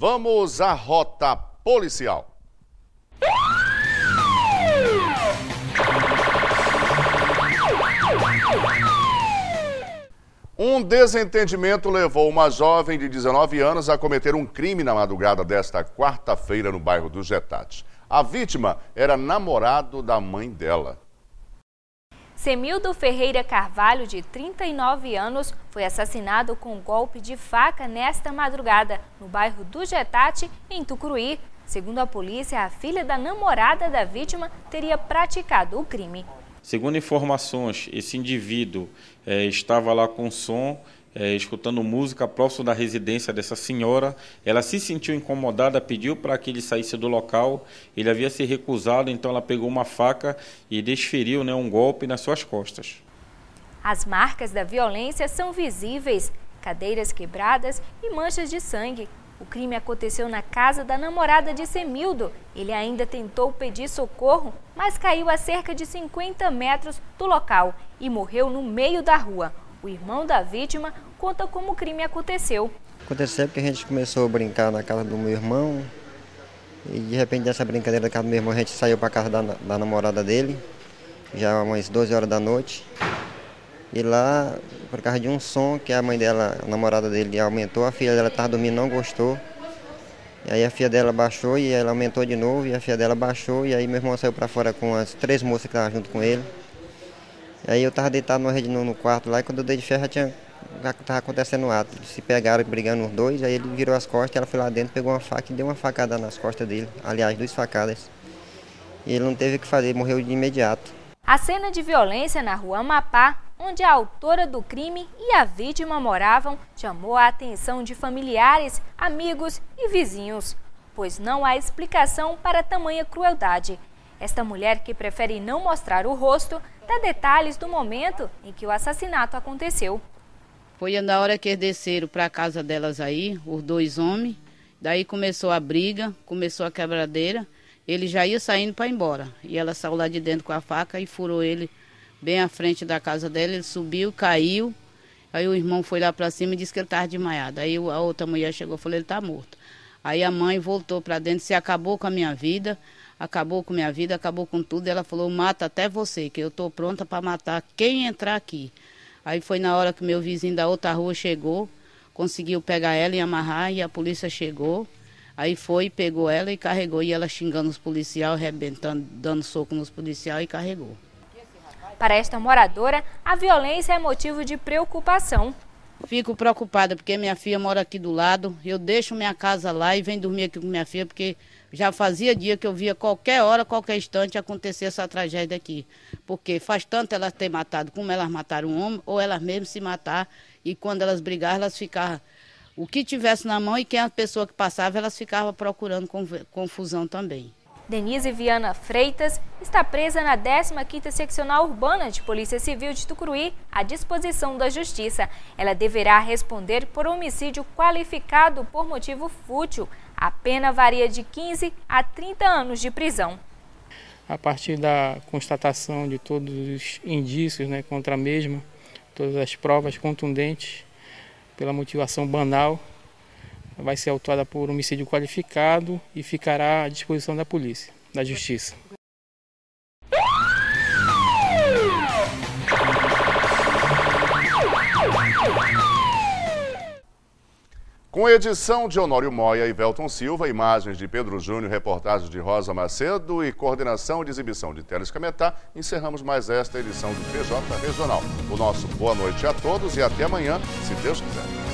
Vamos à rota policial. Um desentendimento levou uma jovem de 19 anos a cometer um crime na madrugada desta quarta-feira no bairro do Getate. A vítima era namorado da mãe dela. Semildo Ferreira Carvalho, de 39 anos, foi assassinado com um golpe de faca nesta madrugada, no bairro do Getate, em Tucuruí. Segundo a polícia, a filha da namorada da vítima teria praticado o crime. Segundo informações, esse indivíduo é, estava lá com som, é, escutando música próximo da residência dessa senhora. Ela se sentiu incomodada, pediu para que ele saísse do local. Ele havia se recusado, então ela pegou uma faca e desferiu né, um golpe nas suas costas. As marcas da violência são visíveis: cadeiras quebradas e manchas de sangue. O crime aconteceu na casa da namorada de Semildo. Ele ainda tentou pedir socorro, mas caiu a cerca de 50 metros do local e morreu no meio da rua. O irmão da vítima conta como o crime aconteceu. Aconteceu porque a gente começou a brincar na casa do meu irmão e de repente dessa brincadeira da casa do meu irmão a gente saiu para casa da, da namorada dele, já umas 12 horas da noite. E lá, por causa de um som que a mãe dela, a namorada dele, aumentou, a filha dela estava dormindo não gostou. E aí a filha dela baixou e ela aumentou de novo e a filha dela baixou e aí meu irmão saiu para fora com as três moças que estavam junto com ele. Aí eu estava deitado no rede no, quarto lá e quando eu dei de ferro já tinha já estava acontecendo o ato. Eles se pegaram brigando os dois, aí ele virou as costas, ela foi lá dentro, pegou uma faca e deu uma facada nas costas dele. Aliás, duas facadas. E ele não teve o que fazer, morreu de imediato. A cena de violência na rua Amapá onde a autora do crime e a vítima moravam, chamou a atenção de familiares, amigos e vizinhos, pois não há explicação para tamanha crueldade. Esta mulher, que prefere não mostrar o rosto, dá detalhes do momento em que o assassinato aconteceu. Foi na hora que eles desceram para a casa delas aí, os dois homens. Daí começou a briga, começou a quebradeira. Ele já ia saindo para embora. E ela saiu lá de dentro com a faca e furou ele bem à frente da casa dela, ele subiu, caiu. Aí o irmão foi lá para cima e disse que ele estava desmaiado. Aí a outra mulher chegou e falou, ele está morto. Aí a mãe voltou para dentro, se acabou com a minha vida, acabou com a minha vida, acabou com tudo. Ela falou, mata até você, que eu estou pronta para matar quem entrar aqui. Aí foi na hora que meu vizinho da outra rua chegou, conseguiu pegar ela e amarrar, e a polícia chegou. Aí foi, pegou ela e carregou, e ela xingando os policiais, arrebentando, dando soco nos policiais e carregou. Para esta moradora, a violência é motivo de preocupação. Fico preocupada porque minha filha mora aqui do lado. Eu deixo minha casa lá e venho dormir aqui com minha filha porque já fazia dia que eu via qualquer hora, qualquer instante acontecer essa tragédia aqui. Porque faz tanto elas ter matado como elas mataram um homem, ou elas mesmas se matar. E quando elas brigavam, elas ficavam. O que tivesse na mão e quem a pessoa que passava, elas ficavam procurando confusão também. Denise Viana Freitas está presa na 15ª Seccional Urbana de Polícia Civil de Tucuruí, à disposição da Justiça. Ela deverá responder por homicídio qualificado por motivo fútil. A pena varia de 15 a 30 anos de prisão. A partir da constatação de todos os indícios né, contra a mesma, todas as provas contundentes pela motivação banal, vai ser autuada por homicídio qualificado e ficará à disposição da polícia, da justiça. Com edição de Honório Moia e Velton Silva, imagens de Pedro Júnior, reportagens de Rosa Macedo e coordenação de exibição de Teles Cametá, encerramos mais esta edição do PJ Regional. O nosso boa noite a todos e até amanhã, se Deus quiser.